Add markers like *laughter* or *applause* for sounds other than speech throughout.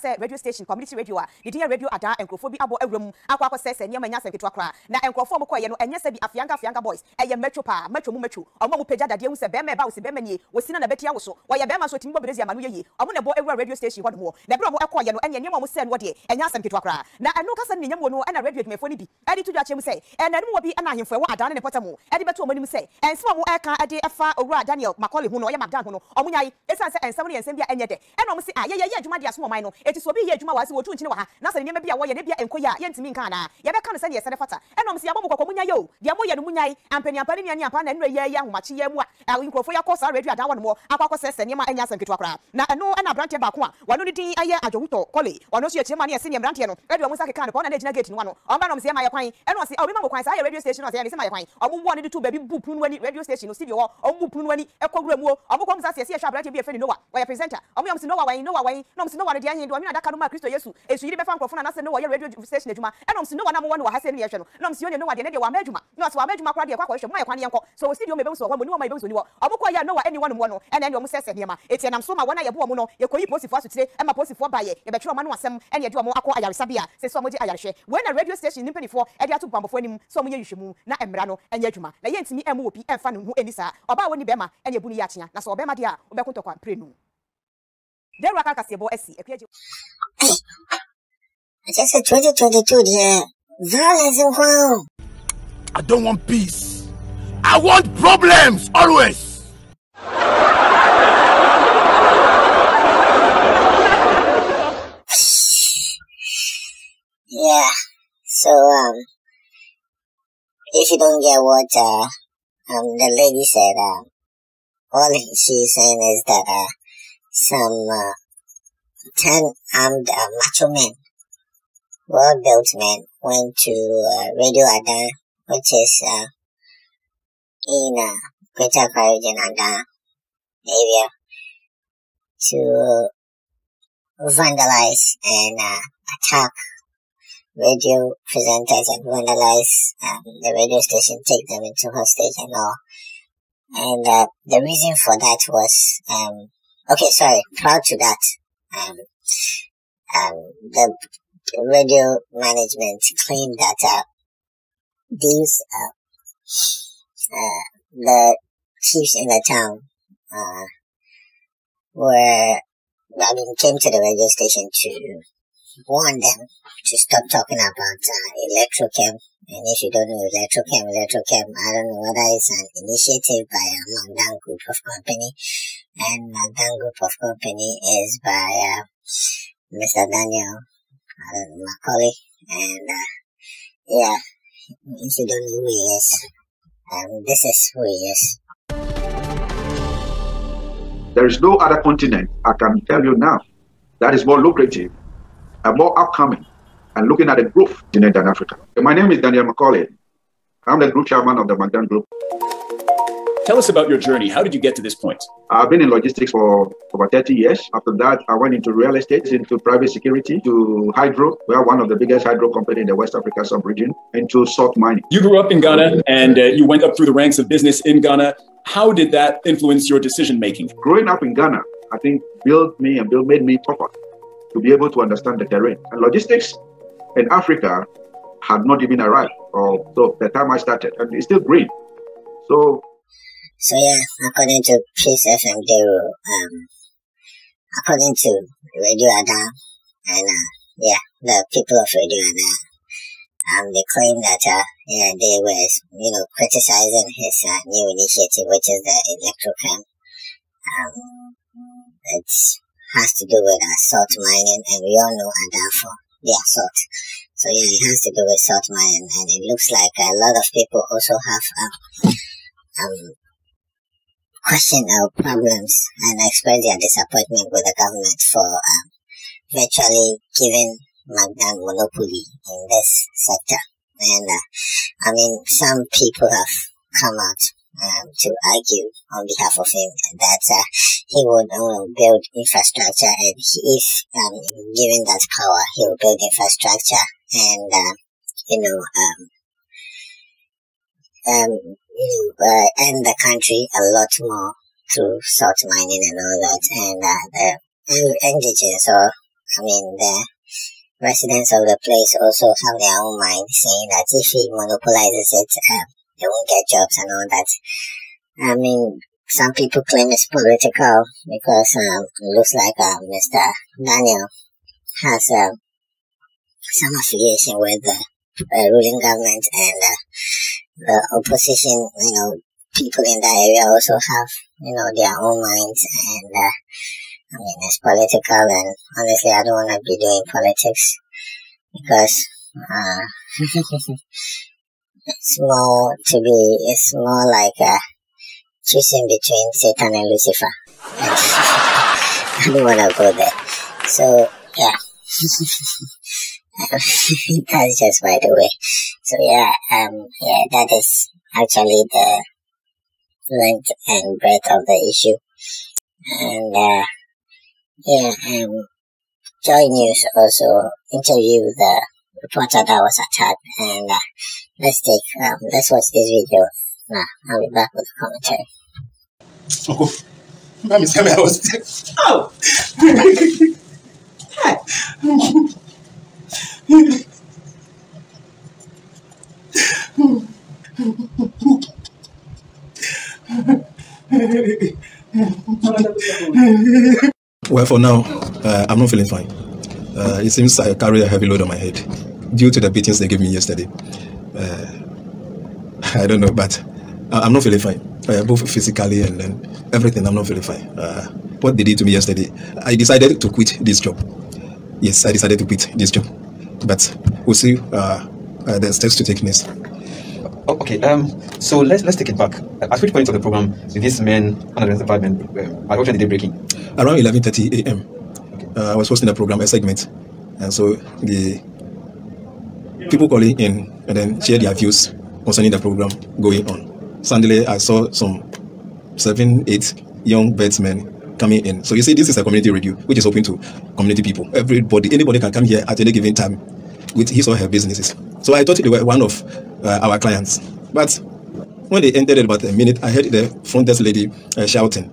sɛ radio station community radio a ne din yɛ radio adaa nkurɔfoɔ bi abɔ awura mu akɔ akɔsɛ sɛ nneɛma nya asɛm ketewa koraa. Na nkurɔfoɔ a wɔkɔɔyɛ no ɛnyɛ sɛ bi afianga afianga boys ɛyɛ mɛtwo paa mɛtwo mu mɛtwo ɔmo a mo pagya dadeɛ hu sɛ bɛrima ɛba wo bɛrima nie. Wɔsi na na bɛtia wo so. Wɔyɛ bɛrima so tumi bɔ berezi ama no yɛ yie ɔmo na ɛbɔ awura radio station hɔ nom na ɛberɛ a ɔmo ɛkɔɔyɛ no ɛnyɛ nneɛma a ɔmo sɛ no deɛ ɛnyɛ asɛm ketewa koraa. Na ɛno kasa ne nyam wɔ no ɛna radio adwumayɛfoɔ no bi ɛde to dwa kyerɛ mu sɛ ɛna ɛnom wɔ bi ɛna ahemfo ɛwɔ adaa ne ne mu ɛde bɛto ɔmo anim sɛ ɛnsɛm a ɔmo ɛka ɛde ɛfa owura daniel macaulay ho no ɔyɛ magdan ho no ɔmo nyae ɛsiane sɛ ɛnsɛm no yɛ nsɛm bi a ɛnyɛ dɛ. Ɛna ɔmo se a yɛ adwuma de asom ɔman no ɛti sɛ obi yɛ adwuma wɔ ase wɔtu nkyene wɔ ha na sɛ nneɛma bi a wɔyɛ ne bia ɛnkɔ yɛ a yɛntumi nka anaa yɛbɛka no sɛdeɛ ɛsɛ ne fata ɛna ɔmo se yɛabɔ mo kɔkɔ mo nya yɛ o deɛ moyɛ no mo nyae ampaniampa ne nuaneampa na ɛno yɛ yɛ ahomakye yɛ mu a nkurɔfoɔ yɛkɔ saa radio adan wɔ no mɔ akɔ akɔ sɛ sɛ nneɛma ɛnyɛ asɛm ketewa koraa na ɛno ɛna aberanteɛ baako a wɔno ne din ɛyɛ adwohutɔ kɔle ɔno nso yɛ kyerɛma ne yɛse neɛ mmeranteɛ no ɛde ɔmo nsa keka no pɔ ɔna ne gyina gate no ano ɔmba na ɔmo sɛ ɛma yɛ kwan ɛna ɔse ɔbi ma mo kwan saa yɛ radio station ɔsɛ yɛ ne sɛ ma yɛ kwan ɔmo wɔ ne de to baabi bu punu no ani radio station no studio hɔ ɔmo bu punu no ani ɛkɔ wura mu o ɔmo kɔ mo sa siesie ɛhwɛ aberanteɛ bi yɛfɛ ne noa ɔyɛ presenter ɔmo yɛ mo se noa wɔn noa wɔn na ɔmo se noa no deɛ ahen ɔmo adaka no ma kristo yesu. Esu yiri bɛfa nkorɔfo na anasɛ noa yɛ radio station adwuma. Ɛna ɔmo se noa na mo wɔ no wɔ ha sɛ ne yɛhwɛ no. Na ɔmo se yɛ noa deɛ ne deɛ wɔama adwuma. Na ɔse wɔama adwuma koraa deɛ ɛkɔ akɔhwɛ mo ma yɛ kwan ne yɛnkɔ so wɔ studio mebɛm so wɔ hɔ mo ni wɔn ma yɛbɛm so ni wɔ ɔmo kɔ yɛ noa ɛni wɔn mu no ɛna ɛni ɔmo sɛ sɛ nneɛma eti ɛnam so ma wɔn a yɛbo ɔmo no yɛkɔyi polisifoɔ asotire ɛma polisifoɔ ba yɛ yɛbɛtwerɛ ɔmo ano asɛm ɛna yɛde ɔmo akɔ ayaresabea sɛ sɛ ɔmo gye ayarehwɛ. Wɔn na radio station ne mpanyinfoɔ ɛde ato bambɔfoɔ anim sɛ ɔmo yɛ nhwehwɛmu na mmara no ɛnyɛ adwuma. Na yɛntumi ɛmo wɔ bi ɛmfa ne ho ani saa. Ɔbaa wɔ ni bɛrima ɛna ebu ne yɛ akyea na sɛ ɔbɛrima deɛ a ɔbɛko ntɔkwa mpire nu dɛwura ka kaseɛbɔ asi akua gye ɛkyɛ sɛ 2022 deɛ violence nkwa o I don't want peace. I want problems always. *sighs* yeah so um if you don't get what uh um the lady said uh all she's saying is that uh some uh, 10 armed uh, macho men well built men went to uh, Radio Ada, which is uh, in uh, Greater Region Ada area, to vandalize and uh, attack radio presenters and vandalize um, the radio station, take them into hostage and all. And uh, the reason for that was, um, okay, sorry, prior to that, um, um, the radio management claimed that uh, these uh, uh, the chiefs in the town uh, were, I mean, came to the radio station to warn them to stop talking about uh, electrochem. And if you don't know electrochem, electrochem, I don't know whether it's an initiative by a McDan Group of Company, and McDan Group of Company is by uh, Mr. Daniel I don't know, McKorley, and uh, yeah, if you don't know who he is, um, this is who he is. There is no other continent, I can tell you now, that is more lucrative and more upcoming and looking at the growth in Northern Africa. My name is Daniel McKorley. I'm the group chairman of the McDan Group. Tell us about your journey. How did you get to this point? I've been in logistics for over 30 years. After that, I went into real estate, into private security, to hydro. We are one of the biggest hydro company in the West Africa sub-region, into salt mining. You grew up in Ghana and uh, you went up through the ranks of business in Ghana. How did that influence your decision making? Growing up in Ghana, I think built me and built made me tougher to be able to understand the terrain. And logistics in Africa had not even arrived, or so the time I started, and it's still green. So So yeah, according to Peace FM Dero, um, according to Radio Ada, and uh, yeah, the people of Radio Ada, um, they claim that uh, yeah, they were you know criticizing his uh, new initiative, which is the electrochem. Um, it has to do with uh, salt mining, and we all know Ada their salt. So yeah, it has to do with salt mine, and it looks like a lot of people also have um, um question our problems and express their disappointment with the government for um, virtually giving McDan monopoly in this sector. And uh, I mean, some people have come out um, to argue on behalf of him that uh, he would uh, build infrastructure and if um, given that power, he will build infrastructure and, uh, you know, um, um, you know, uh, end the country a lot more through salt mining and all that, and uh, the indigenous or I mean, the residents of the place also have their own mind, saying that if he monopolizes it, uh, they won't get jobs and all that. I mean, some people claim it's political because um, it looks like uh, Mr. Daniel has uh, some affiliation with the uh, ruling government and uh, the opposition, you know, people in that area also have, you know, their own minds and, uh, I mean, it's political and honestly, I don't want to be doing politics because, *laughs* more to be, it's more like, uh, choosing between Satan and Lucifer. *laughs* I don't want to go there. So, yeah. *laughs* That's just by the way. So yeah, um, yeah, that is actually the length and breadth of the issue. And, uh, yeah, um, Joy News also interviewed the reporter that was attacked. And, uh, let's take, um, let's watch this video. Now, I'll be back with the commentary. Oh, Mami, tell me I was. Oh! Well, for now, uh, I'm not feeling fine. Uh, it seems I carry a heavy load on my head due to the beatings they gave me yesterday. Uh, *laughs* I don't know, but I- I'm not feeling fine. Uh, both physically and then everything, I'm not feeling fine. Uh, what they did to me yesterday, I decided to quit this job. Yes, I decided to quit this job. But we'll see uh, uh, the steps to take next. Oh, okay, um, so let's let's take it back. At which point of the program did these men, 125 men, um, at what time did they break in? around 11:30 a.m. Uh, I was hosting a program, a segment, and so the people calling in and then share their views concerning the program going on. Suddenly, I saw some seven, eight young batsmen coming in. So you see, this is a community radio which is open to community people. Everybody, anybody can come here at any given time with his or her businesses. So I thought they were one of uh, our clients, but when they entered about a minute, I heard the front desk lady uh, shouting.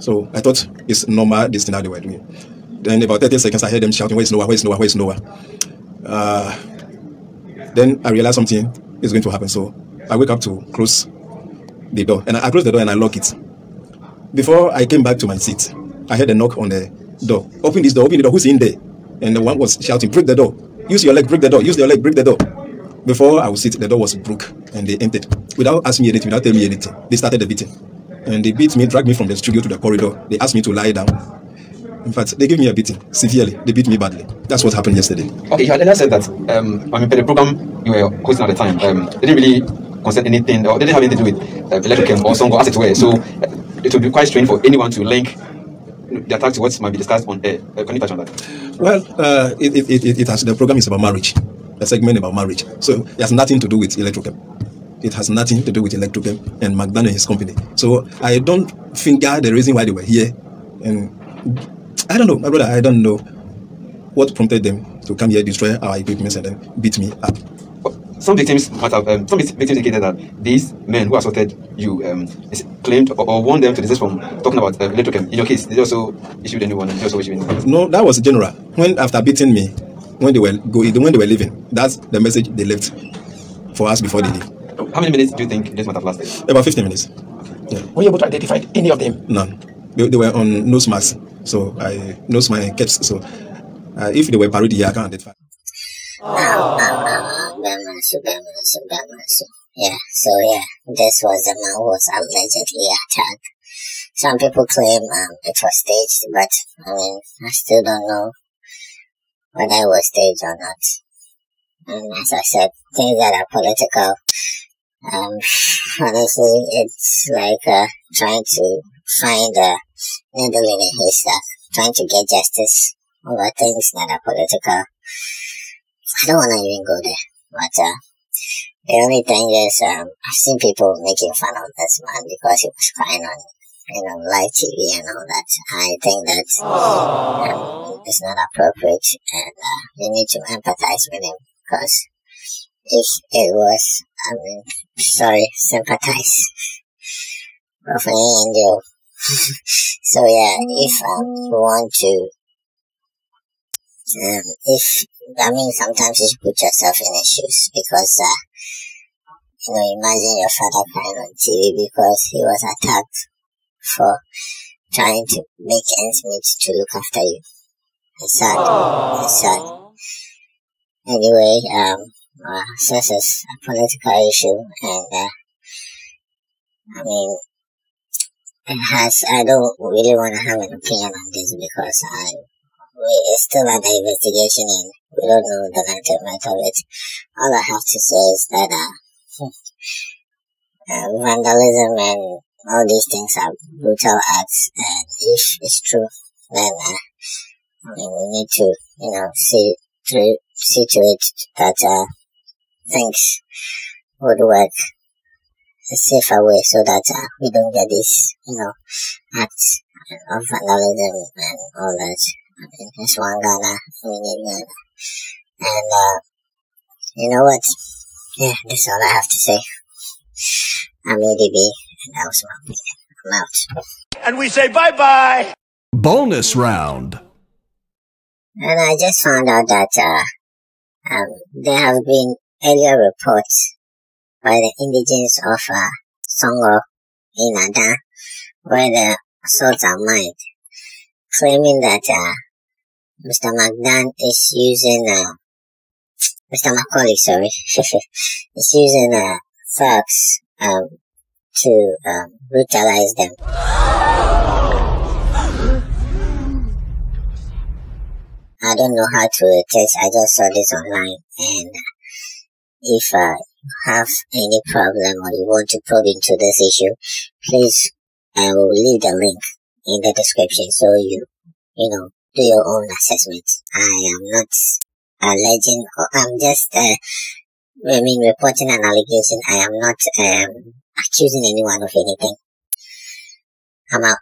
So I thought it's normal, this thing that they were doing. Then about 30 seconds, I heard them shouting, where's Noah, where's Noah, where's Noah? Uh, then I realized something is going to happen. So I wake up to close the door. And I close the door and I lock it. Before I came back to my seat, I heard a knock on the door. Open this door, open the door, who's in there? And the one was shouting, break the door. Use your leg, break the door. Use your leg, break the door. Before I would sit, the door was broke and they entered. Without asking me anything, without telling me anything, they started the beating. And they beat me, dragged me from the studio to the corridor. They asked me to lie down. In fact, they gave me a beating severely. They beat me badly. That's what happened yesterday. Okay, you had earlier said that, um, I mean, the program you were hosting at the time, um, they didn't really concern anything, or they didn't have anything to do with uh, electric or song or as it were. So uh, it would be quite strange for anyone to link the attack to what might be discussed on air. Uh, can you touch on that? Well, uh, it, it, it, it- has the program is about marriage, a segment about marriage. So it has nothing to do with Electrochem. It has nothing to do with Electrochem and McDonough and his company. So I don't finger the reason why they were here. And I don't know, my brother, I don't know what prompted them to come here, destroy our equipment, and then beat me up. Some victims might have, um, some victims indicated that these men who assaulted you um, claimed or, or warned them to desist from talking about uh, electrochem. In your case, they also issued anyone? Did they also issue anyone? No, that was general. When after beating me, when they were going, when they were leaving, that's the message they left for us before they leave. How many minutes do you think this might have lasted? About 15 minutes. Yeah. Were you able to identify any of them? None. They, they were on nose masks. So I nose my caps. So uh, if they were parody, I can't identify. Bamasu. Yeah, so yeah, this was the man who was allegedly attacked. Some people claim um, it was staged, but I mean, I still don't know whether it was staged or not. And as I said, things that are political, um, *laughs* honestly, it's like uh, trying to find a needle in a stuff, trying to get justice over things that are political. I don't want to even go there, but uh, the only thing is, um, I've seen people making fun of this man because he was crying on, you know, live TV and all that. I think that um, it's not appropriate, and uh, you need to empathize with him because if it was, I mean, sorry, sympathize. Roughly angel. So yeah, if um, you want to um, if I mean sometimes you should put yourself in his shoes because uh, you know imagine your father crying on TV because he was attacked for trying to make ends meet to look after you. It's sad. It's sad. Anyway, um, uh, since it's a political issue and uh, I mean has I don't really want to have an opinion on this because I we, it's still under investigation and we don't know the length of it. All I have to say is that uh, *laughs* uh, vandalism and all these things are brutal acts and if it's true then uh, I mean we need to you know see to see to it that uh, things would work a safer way so that uh, we don't get this, you know, acts of vandalism and all that. I mean, it's one Ghana, we need Ghana. And, uh, you know what? Yeah, that's all I have to say. I'm ADB, and that was my opinion. I'm out. And we say bye bye. Bonus round. And I just found out that, uh, um, there have been earlier reports by the indigenes of uh, Songor in where the assaults are made, claiming that uh, Mr. McDan is using, uh, Mr. McKorley, sorry, *laughs* is using uh, thugs um, to um, brutalize them. I don't know how to test. I just saw this online, and if uh, have any problem or you want to probe into this issue, please I will leave the link in the description so you you know do your own assessment. I am not alleging I'm just uh, I mean reporting an allegation. I am not um, accusing anyone of anything. I'm out.